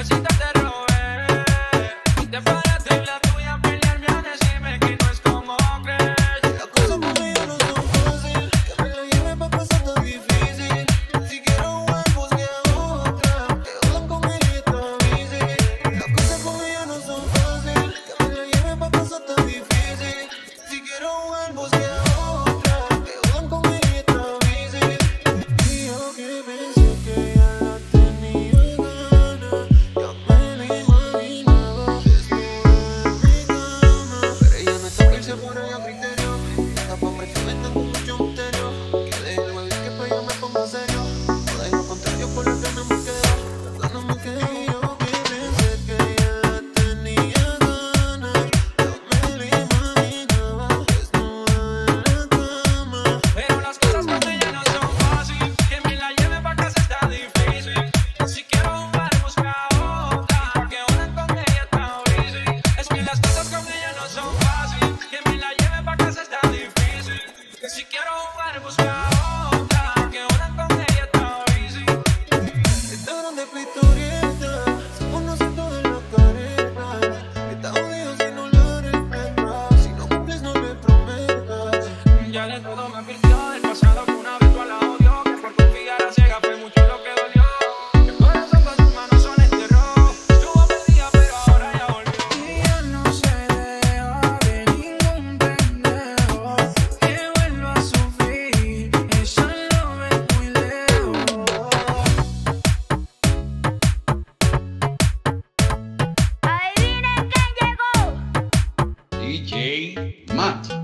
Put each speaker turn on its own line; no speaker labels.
Cosita Las cosas con ella no son fáciles. Que me la lleve pa' casa está difícil. Si quiero jugar, buscar.
DJ Mate.